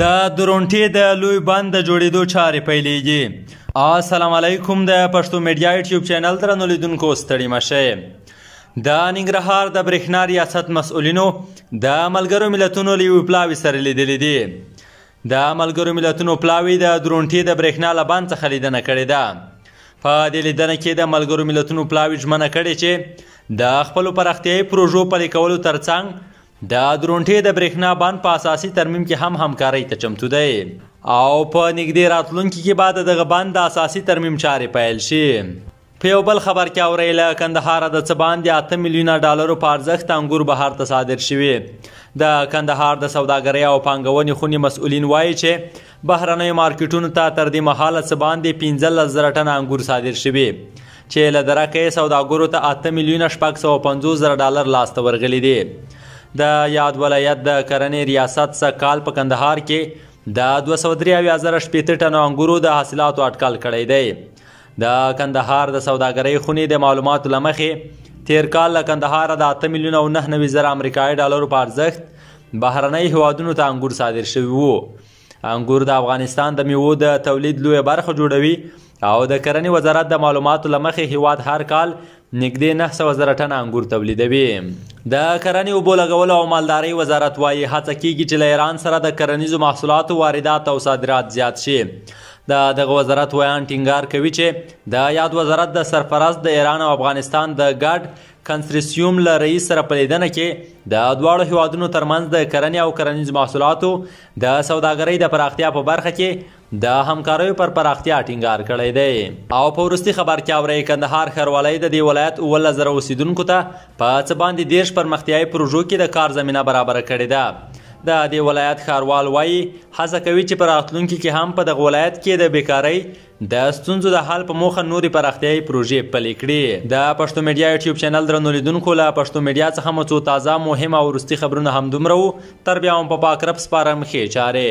د درونټې د لوی بند د جوړېدو چارې پیلېږي السلام علیکم د پښتو میډیا یوټیوب چینل درنو لیدونکو ستړي مه شئ د ننګرهار د برېښنا ریاست مسؤلینو د ملګرو ملتونو له یوه پلاوي سره لیدلي دي د ملګرو ملتونو پلاوي د درونټې د برېښنا له بند څخه لیدنه کړې ده په دې لیدنه کې د ملګرو ملتونو پلاوي ژمنه کړې چې د خپلو پراختیایي پروژو پلي کولو ترڅنګ د درونټې د برېښنا بند په اساسي ترمیم کې هم همکارۍ ته چمتو دی او په نږدې راتلونکي کې به د دغه بند د اساسي ترمیم چارې پیل شي په یو بل خبر کې اورئ له کندهاره د څه باندې اته میلیونه ډالرو په ارزښت انګور بهر ته صادر شوي د کندهار د سوداګرۍ او پانګونې خونې مسؤلین وایي چې بهرنیو مارکیټونو ته تر دې مهاله څه باندې پنځلس زره ټنه انګور صادر شوي چې له درکه یې سوداګرو ته اته میلیونه شپږ سوه پنځوس زره ډالر لاسته ورغلي دي د یاد ولایت د کرنې ریاست سږکال په کندهار کې د دوه سوه درې اویا زره شپېته ټنو انګورو د حاصلاتو اټکل کړی دی د کندهار د سوداګرۍ خونې د معلوماتو له مخې تېر کال له کندهاره د اته میلیونه او نهه نوي زره امریکایي ډالرو په ارزښت بهرنۍ هیوادونو ته انګور صادر شوي وو انګور د افغانستان د میوو د تولید لوی برخه جوړوي او د کرنې وزارت د معلوماتو لمخې هیواد هر کال نږدې 900 زره ټن انګور تولیدوي د کرنې او بولګولو او مالدارۍ وزارت وایي هڅه کیږي چې له ایران سره د کرنیزو محصولاتو واردات او صادرات زیات شي د دغه وزارت ویان ټینګار کوي چې د یاد وزارت د سرپرست د ایران او افغانستان د ګډ کنسرسیوم له رئیس سره په لیدنه کې د دواړو هیوادونو ترمنځ د کرنې او کرنیز محصولاتو د سوداګرۍ د پراختیا په برخه کې د همکاریو پر پراختیا ټینګار کړی دی او په وروستي خبر کې اورې کندهار ښاروالۍ د دې ولایت اوولس زره اوسیدونکو ته په څه باندې دېرش پرمختیایي پروژو کې د کار زمینه برابره کړې ده د دې ولایت ښاروال وایي هڅه کوي چې په راتلونکي کې هم په دغه ولایت کې د بیکارۍ د ستونزو د حل په موخه نورې پراختیايي پروژې پلې کړي. د پښتو میډیا یوټیوب چینل درنو لیدونکو له پښتو میډیا څخه مو څو تازه، مهم او وروستي خبرونه همدومره وو. تر بیا هم په پاک رب سپارم ښې چارې.